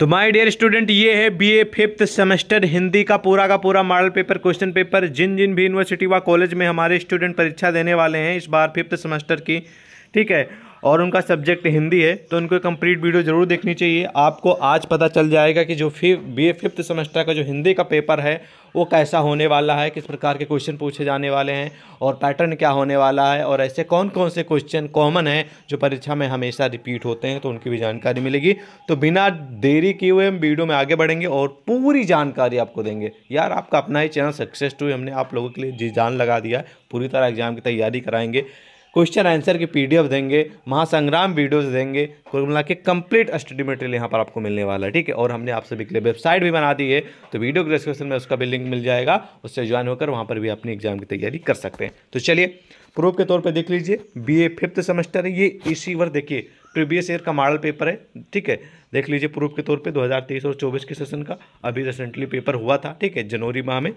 तो my dear student ये है बीए फिफ्थ सेमेस्टर हिंदी का पूरा का पूरा मॉडल पेपर क्वेश्चन पेपर जिन जिन भी यूनिवर्सिटी व कॉलेज में हमारे स्टूडेंट परीक्षा देने वाले हैं इस बार फिफ्थ सेमेस्टर की, ठीक है? और उनका सब्जेक्ट हिंदी है तो उनको कंप्लीट वीडियो ज़रूर देखनी चाहिए। आपको आज पता चल जाएगा कि जो फिर बी फिफ्थ सेमेस्टर का जो हिंदी का पेपर है, वो कैसा होने वाला है, किस प्रकार के क्वेश्चन पूछे जाने वाले हैं, और पैटर्न क्या होने वाला है, और ऐसे कौन कौन से क्वेश्चन कॉमन हैं, जो परीक्षा में हमेशा रिपीट होते हैं तो उनकी भी जानकारी मिलेगी। तो बिना देरी किए हुए हम वीडियो में आगे बढ़ेंगे, और पूरी जानकारी आपको देंगे। यार, आपका अपना ही चैनल सक्सेस टू हमने आप लोगों के लिए जी, जान लगा दिया पूरी तरह एग्ज़ाम की तैयारी कराएँगे। क्वेश्चन आंसर की पीडीएफ देंगे, महासंग्राम वीडियोस देंगे कुल मिला के कंप्लीट स्टडी मटेरियल यहाँ पर आपको मिलने वाला है, ठीक है? और हमने आप सभी के लिए वेबसाइट भी बना दी है तो वीडियो के डिस्क्रिप्शन में उसका भी लिंक मिल जाएगा, उससे ज्वाइन होकर वहाँ पर भी अपनी एग्ज़ाम की तैयारी कर सकते हैं। तो चलिए, प्रूफ के तौर पर देख लीजिए बी ए फिफ्थ सेमेस्टर है, ये इसी वर्ष देखिए, प्रीवियस ईयर का मॉडल पेपर है, ठीक है? देख लीजिए प्रूफ के तौर पे 2023 और 24 के सेशन का अभी रिसेंटली पेपर हुआ था, ठीक है? जनवरी माह में।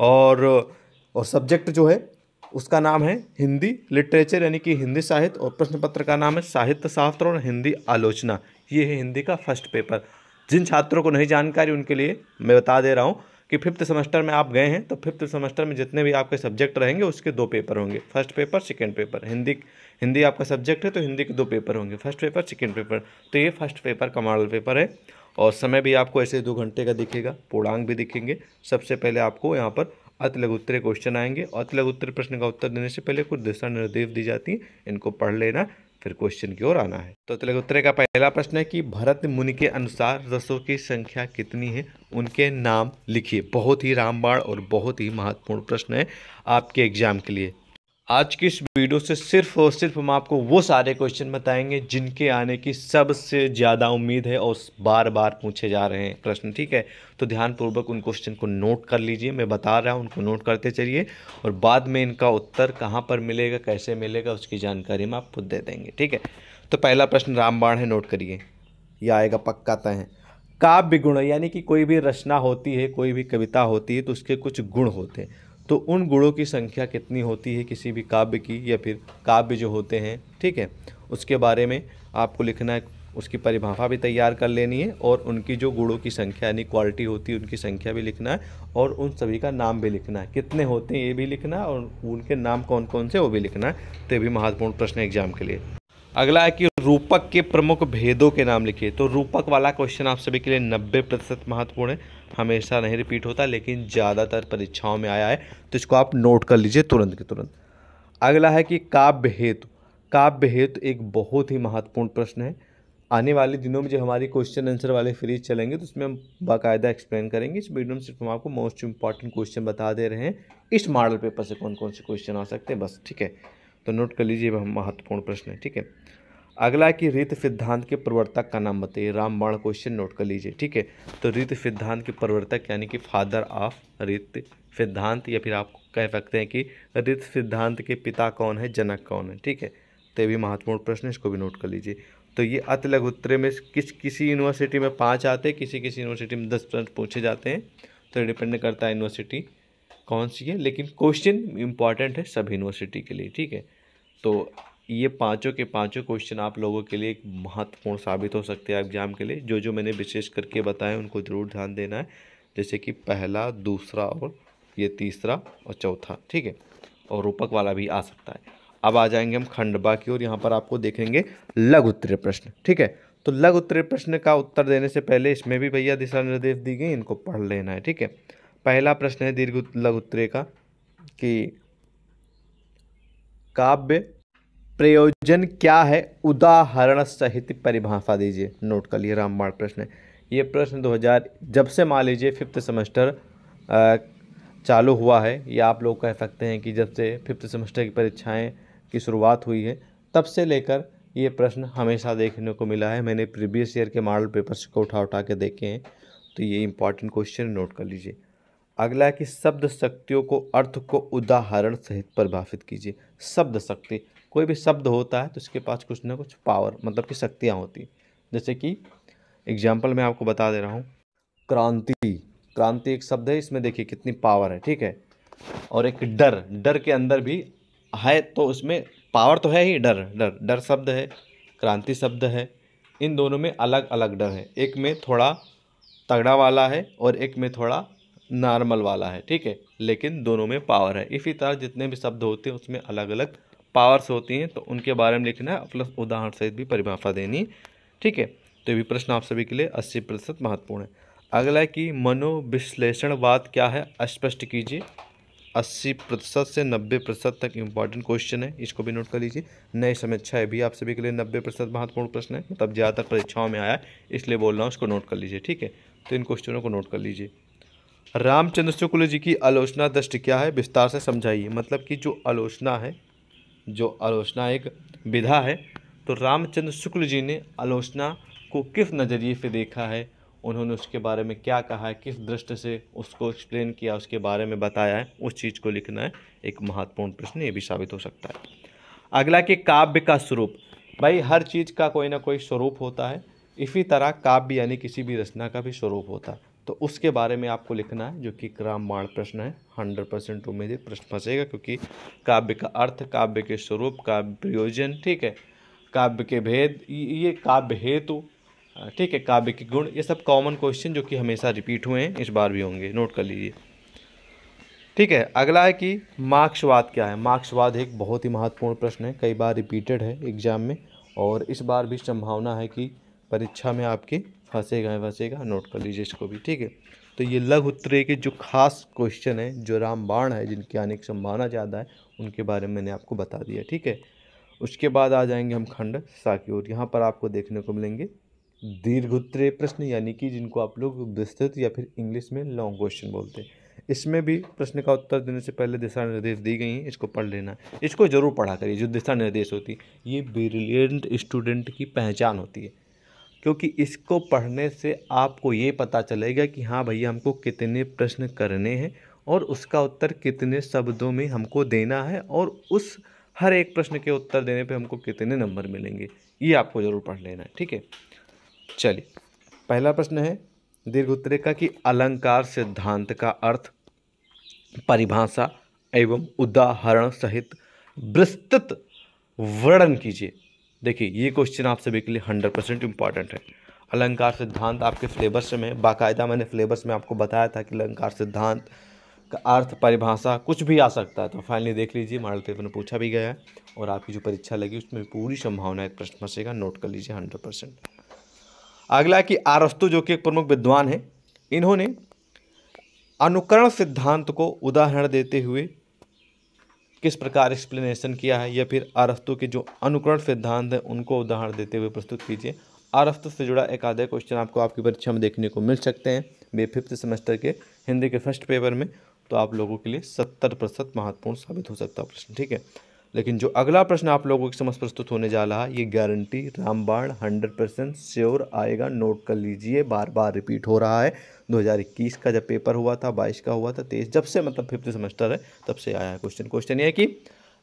और और सब्जेक्ट जो है उसका नाम है हिंदी लिटरेचर, यानी कि हिंदी साहित्य, और प्रश्न पत्र का नाम है साहित्य शास्त्र और हिंदी आलोचना। ये है हिंदी का फ़र्स्ट पेपर। जिन छात्रों को नहीं जानकारी, उनके लिए मैं बता दे रहा हूँ कि फिफ्थ सेमेस्टर में आप गए हैं तो फिफ्थ सेमेस्टर में जितने भी आपके सब्जेक्ट रहेंगे, उसके दो पेपर होंगे। First paper, second paper. Hindi Hindi आपका सब्जेक्ट है तो हिंदी के दो पेपर होंगे। First paper, second paper. तो ये फ़र्स्ट पेपर का मॉडल पेपर है, और समय भी आपको ऐसे दो घंटे का दिखेगा, पूर्णांक भी दिखेंगे। सबसे पहले आपको यहाँ पर अति लघुत्तरीय क्वेश्चन आएँगे अति लघुत्तरीय प्रश्न का उत्तर देने से पहले कुछ दिशा निर्देश दी जाती हैं, इनको पढ़ लेना, फिर क्वेश्चन की ओर आना है। तो अति लघुत्तरीय का पहला प्रश्न है कि भरत मुनि के अनुसार रसों की संख्या कितनी है? उनके नाम लिखिए। बहुत ही रामबाण और बहुत ही महत्वपूर्ण प्रश्न है आपके एग्ज़ाम के लिए। आज की इस वीडियो से सिर्फ़ और सिर्फ़ हम आपको वो सारे क्वेश्चन बताएँगे जिनके आने की सबसे ज़्यादा उम्मीद है और बार बार पूछे जा रहे हैं प्रश्न, ठीक है? तो ध्यानपूर्वक उन क्वेश्चन को नोट कर लीजिए, मैं बता रहा हूँ, उनको नोट करते चलिए और बाद में इनका उत्तर कहाँ पर मिलेगा, कैसे मिलेगा, उसकी जानकारी हम आप खुद दे देंगे, ठीक है? तो पहला प्रश्न रामबाण है नोट करिए। यह आएगा पक्का तय है। काव्य गुण, यानी कि कोई भी रचना होती है, कोई भी कविता होती है तो उसके कुछ गुण होते हैं। तो उन गुणों की संख्या कितनी होती है किसी भी काव्य की या फिर काव्य जो होते हैं, ठीक है? उसके बारे में आपको लिखना है, उसकी परिभाषा भी तैयार कर लेनी है और उनकी जो गुणों की संख्या यानी क्वालिटी होती है, उनकी संख्या भी लिखना है और उन सभी का नाम भी लिखना है। कितने होते हैं ये भी लिखना है और उनके नाम कौन कौन से वो भी लिखना है तो ये भी महत्वपूर्ण प्रश्न एग्ज़ाम के लिए। अगला है कि रूपक के प्रमुख भेदों के नाम लिखिए। तो रूपक वाला क्वेश्चन आप सभी के लिए नब्बे प्रतिशत महत्वपूर्ण है। हमेशा नहीं रिपीट होता, लेकिन ज़्यादातर परीक्षाओं में आया है तो इसको आप नोट कर लीजिए तुरंत के तुरंत। अगला है कि काव्य हेतु। काव्य हेतु एक बहुत ही महत्वपूर्ण प्रश्न है। आने वाले दिनों में जो हमारी क्वेश्चन आंसर वाले फ्रीज चलेंगे तो उसमें हम बाकायदा एक्सप्लेन करेंगे। इस वीडियो में सिर्फ़ हम आपको मोस्ट इंपॉर्टेंट क्वेश्चन बता दे रहे हैं। इस मॉडल पेपर से कौन कौन से क्वेश्चन आ सकते हैं, बस, ठीक है? तो नोट कर लीजिए महत्वपूर्ण प्रश्न है, ठीक है? अगला कि रीत सिद्धांत के प्रवर्तक का नाम बताइए। रामबाण क्वेश्चन नोट कर लीजिए, ठीक है? तो रीत सिद्धांत के प्रवर्तक यानी कि फादर ऑफ़ रीत सिद्धांत या फिर आप कह सकते हैं कि रीत सिद्धांत के पिता कौन है? जनक कौन है? ठीक है? तो ये भी महत्वपूर्ण प्रश्न है, इसको भी नोट कर लीजिए। तो ये अति लघु उत्तरे में किस, किसी यूनिवर्सिटी में पाँच आते हैं, किसी किसी यूनिवर्सिटी में दस प्रश्न पूछे जाते हैं। तो डिपेंड करता है यूनिवर्सिटी कौन सी है, लेकिन क्वेश्चन इंपॉर्टेंट है सभी यूनिवर्सिटी के लिए, ठीक है? तो ये पाँचों के पाँचों क्वेश्चन आप लोगों के लिए एक महत्वपूर्ण साबित हो सकते हैं एग्ज़ाम के लिए। जो जो मैंने विशेष करके बताए उनको ज़रूर ध्यान देना है। जैसे कि पहला, दूसरा और ये तीसरा और चौथा, ठीक है? और रूपक वाला भी आ सकता है। अब आ जाएँगे हम खंडबा की और यहाँ पर आपको देखेंगे लघु उत्तरीय प्रश्न, ठीक है? तो लघु उत्तरीय प्रश्न का उत्तर देने से पहले इसमें भी भैया दिशा निर्देश दी गई, इनको पढ़ लेना है, ठीक है? पहला प्रश्न है दीर्घ लघु उत्तरीय का कि काव्य प्रयोजन क्या है? उदाहरण सहित परिभाषा दीजिए। नोट कर लिए रामबाण प्रश्न। ये प्रश्न 2000 जब से मान लीजिए फिफ्थ सेमेस्टर चालू हुआ है, या आप लोग कह सकते हैं कि जब से फिफ्थ सेमेस्टर की परीक्षाएँ की शुरुआत हुई है, तब से लेकर ये प्रश्न हमेशा देखने को मिला है। मैंने प्रीवियस ईयर के मॉडल पेपर्स को उठा उठा के देखे हैं तो ये इंपॉर्टेंट क्वेश्चन नोट कर लीजिए। अगला है कि शब्द शक्तियों को अर्थ को उदाहरण सहित परिभाषित कीजिए। शब्द शक्ति कोई भी शब्द होता है तो उसके पास कुछ ना कुछ पावर मतलब कि शक्तियाँ होती जैसे कि एग्ज़ाम्पल मैं आपको बता दे रहा हूँ। क्रांति। क्रांति एक शब्द है, इसमें देखिए कितनी पावर है, ठीक है? और एक डर डर के अंदर भी है तो उसमें पावर तो है ही, डर डर डर शब्द है, क्रांति शब्द है, इन दोनों में अलग अलग डर है। एक में थोड़ा तगड़ा वाला है और एक में थोड़ा नॉर्मल वाला है, ठीक है? लेकिन दोनों में पावर है। इसी तरह जितने भी शब्द होते हैं, उसमें अलग अलग पावर्स होती हैं तो उनके बारे में लिखना है, प्लस उदाहरण सहित भी परिभाषा देनी। ठीक है तो ये भी प्रश्न आप सभी के लिए अस्सी प्रतिशत महत्वपूर्ण है। अगला है कि मनोविश्लेषणवाद क्या है? स्पष्ट कीजिए। अस्सी प्रतिशत से नब्बे प्रतिशत तक इंपॉर्टेंट क्वेश्चन है, इसको भी नोट कर लीजिए। नई समीक्षा है भी आप सभी के लिए नब्बे प्रतिशत महत्वपूर्ण प्रश्न है मतलब ज़्यादातर परीक्षाओं में आया है, इसलिए बोल रहा हूँ उसको नोट कर लीजिए, ठीक है? तो इन क्वेश्चनों को नोट कर लीजिए। रामचंद्र शुक्ल जी की आलोचना दृष्टि क्या है? विस्तार से समझाइए मतलब कि जो आलोचना है जो आलोचना एक विधा है तो रामचंद्र शुक्ल जी ने आलोचना को किस नज़रिए से देखा है? उन्होंने उसके बारे में क्या कहा है? किस दृष्टि से उसको एक्सप्लेन किया? उसके बारे में बताया है? उस चीज़ को लिखना है, एक महत्वपूर्ण प्रश्न ये भी साबित हो सकता है। अगला कि काव्य का स्वरूप। भाई, हर चीज़ का कोई ना कोई स्वरूप होता है। इसी तरह काव्य यानी किसी भी रचना का भी स्वरूप होता है। तो उसके बारे में आपको लिखना है, जो कि बाण प्रश्न है। हंड्रेड परसेंट उम्मीद है, प्रश्न फंसेगा, क्योंकि काव्य का अर्थ, काव्य के स्वरूप, काव्य प्रयोजन, ठीक है? काव्य के भेद, ये काव्य हेतु, ठीक है? काव्य के गुण, ये सब कॉमन क्वेश्चन जो कि हमेशा रिपीट हुए हैं, इस बार भी होंगे। नोट कर लीजिए। ठीक है, अगला है कि मार्क्सवाद क्या है? मार्क्सवाद एक बहुत ही महत्वपूर्ण प्रश्न है, कई बार रिपीटेड है एग्ज़ाम में, और इस बार भी संभावना है कि परीक्षा में आपके फंसेगा फंसेगा नोट कर लीजिए इसको भी, ठीक है? तो ये लघु उत्तरे के जो खास क्वेश्चन है, जो रामबाण है, जिनकी आने की संभावना ज़्यादा है, उनके बारे में मैंने आपको बता दिया, ठीक है? उसके बाद आ जाएँगे हम खंड, सा की ओर। यहाँ पर आपको देखने को मिलेंगे दीर्घ उत्तरीय प्रश्न, यानी कि जिनको आप लोग विस्तृत या फिर इंग्लिश में लॉन्ग क्वेश्चन बोलते हैं। इसमें भी प्रश्न का उत्तर देने से पहले दिशा निर्देश दी गई हैं, इसको पढ़ लेना इसको ज़रूर पढ़ा करिए, जो दिशा निर्देश होती है, ये ब्रिलियंट स्टूडेंट की पहचान होती है। क्योंकि इसको पढ़ने से आपको ये पता चलेगा कि हाँ भैया, हमको कितने प्रश्न करने हैं और उसका उत्तर कितने शब्दों में हमको देना है और उस हर एक प्रश्न के उत्तर देने पे हमको कितने नंबर मिलेंगे, ये आपको ज़रूर पढ़ लेना है, ठीक है? चलिए, पहला प्रश्न है, दीर्घ उत्तरेखा की अलंकार सिद्धांत का अर्थ, परिभाषा एवं उदाहरण सहित विस्तृत वर्णन कीजिए। देखिए, ये क्वेश्चन आप सभी के लिए हंड्रेड परसेंट इंपॉर्टेंट है। अलंकार सिद्धांत आपके फ्लेवर्स में, बाकायदा मैंने फ्लेवर्स में आपको बताया था कि अलंकार सिद्धांत का अर्थ, परिभाषा कुछ भी आ सकता है तो फाइनली देख लीजिए मॉडल पेपर में पूछा भी गया है और आपकी जो परीक्षा लगी उसमें पूरी संभावना एक प्रश्न फंसेगा नोट कर लीजिए हंड्रेड परसेंट अगला कि आरस्तु जो कि एक प्रमुख विद्वान है, इन्होंने अनुकरण सिद्धांत को उदाहरण देते हुए किस प्रकार एक्सप्लेनेशन किया है, या फिर अरस्तु के जो अनुकरण सिद्धांत हैं, उनको उदाहरण देते हुए प्रस्तुत कीजिए। अरस्तु से जुड़ा एक आधे क्वेश्चन आपको आपकी परीक्षा में देखने को मिल सकते हैं बे फिफ्थ सेमेस्टर के हिंदी के फ़र्स्ट पेपर में तो आप लोगों के लिए सत्तर प्रतिशत महत्वपूर्ण साबित हो सकता है प्रश्न, ठीक है? लेकिन जो अगला प्रश्न आप लोगों के समझ प्रस्तुत होने जा रहा है, ये गारंटी रामबाण हंड्रेड परसेंट श्योर आएगा। नोट कर लीजिए बार बार रिपीट हो रहा है। 2021 का जब पेपर हुआ था 22 का हुआ था, तेईस, जब से मतलब फिफ्थ सेमेस्टर है, तब से आया है क्वेश्चन क्वेश्चन ये है कि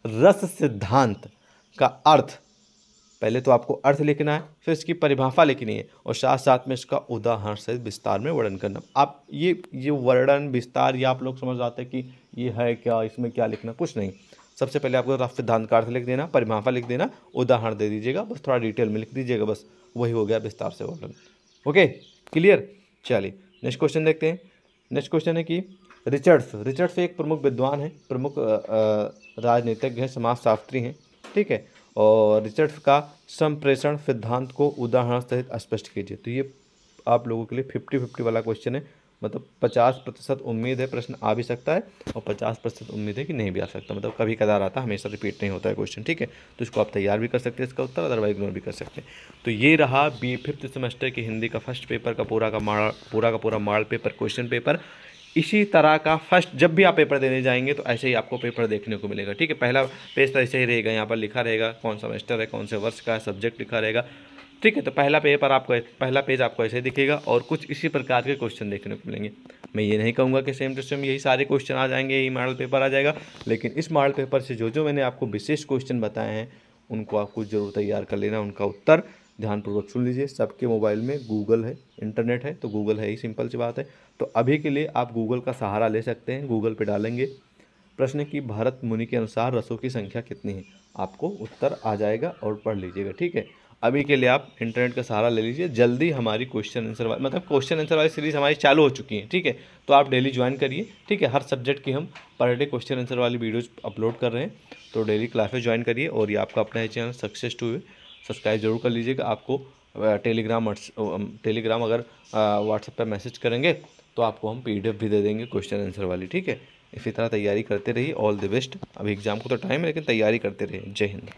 रस सिद्धांत का अर्थ, पहले तो आपको अर्थ लिखना है, फिर इसकी परिभाषा लिखनी है और साथ साथ में इसका उदाहरण से विस्तार में वर्णन करना। आप ये ये वर्णन, विस्तार ये आप लोग समझ आते हैं कि ये है क्या, इसमें क्या लिखना, कुछ नहीं। सबसे पहले आपको सिद्धांत का अर्थ लिख देना परिभाषा लिख देना, उदाहरण दे दीजिएगा, बस थोड़ा डिटेल में लिख दीजिएगा, बस वही हो गया विस्तार से वर्णन। ओके क्लियर चलिए नेक्स्ट क्वेश्चन देखते हैं। नेक्स्ट क्वेश्चन है कि रिचर्ड्स रिचर्ड्स एक प्रमुख विद्वान है, प्रमुख राजनीतिज्ञ हैं, समाजशास्त्री हैं, ठीक है? और रिचर्ड्स का संप्रेषण सिद्धांत को उदाहरण सहित स्पष्ट कीजिए। तो ये आप लोगों के लिए फिफ्टी फिफ्टी वाला क्वेश्चन है। मतलब पचास प्रतिशत उम्मीद है, प्रश्न आ भी सकता है और पचास प्रतिशत उम्मीद है कि नहीं भी आ सकता। मतलब कभी कदार आता है, हमेशा रिपीट नहीं होता है क्वेश्चन, ठीक है? तो इसको आप तैयार भी कर सकते हैं, इसका उत्तर अदरवाइज़ इग्नोर भी कर सकते हैं। तो ये रहा बी फिफ्थ सेमेस्टर की हिंदी का फ़र्स्ट पेपर का पूरा का माड़ पूरा का पूरा मॉडल पेपर, क्वेश्चन पेपर। इसी तरह का फ़र्स्ट, जब भी आप पेपर देने जाएँगे तो ऐसे ही आपको पेपर देखने को मिलेगा, ठीक है? पहला पेज तो ऐसे ही रहेगा, यहाँ पर लिखा रहेगा कौन सा सेमेस्टर है, कौन से वर्ष का है सब्जेक्ट लिखा रहेगा। ठीक है तो पहला पेपर आपको पहला पेज आपको ऐसे दिखेगा और कुछ इसी प्रकार के क्वेश्चन देखने को मिलेंगे। मैं ये नहीं कहूँगा कि सेम टू सेम यही सारे क्वेश्चन आ जाएँगे, यही मॉडल पेपर आ जाएगा, लेकिन इस मॉडल पेपर से जो जो मैंने आपको विशेष क्वेश्चन बताए हैं, उनको आपको ज़रूर तैयार कर लेना, उनका उत्तर ध्यानपूर्वक सुन लीजिए। सबके मोबाइल में गूगल है इंटरनेट है तो गूगल है ही सिंपल सी बात है। तो अभी के लिए आप गूगल का सहारा ले सकते हैं गूगल पे डालेंगे। प्रश्न की भारत मुनि के अनुसार रसों की संख्या कितनी है? आपको उत्तर आ जाएगा और पढ़ लीजिएगा, ठीक है? अभी के लिए आप इंटरनेट का सहारा ले लीजिए, जल्दी हमारी क्वेश्चन आंसर वाली मतलब क्वेश्चन आंसर वाली सीरीज़ हमारी चालू हो चुकी है, ठीक है? तो आप डेली ज्वाइन करिए, ठीक है? हर सब्जेक्ट की हम पर डे क्वेश्चन आंसर वाली वीडियोज़ अपलोड कर रहे हैं तो डेली क्लासेज ज्वाइन करिए और ये आपका अपना चैनल सक्सेस टू सब्सक्राइब ज़रूर कर लीजिएगा, आपको टेलीग्राम टेलीग्राम अगर व्हाट्सएप पर मैसेज करेंगे तो आपको हम पीडीएफ भी दे देंगे क्वेश्चन आंसर वाली, ठीक है? इसी तरह तैयारी करते रहिए ऑल द बेस्ट अभी एग्ज़ाम को तो टाइम है, लेकिन तैयारी करते रहिए। जय हिंद।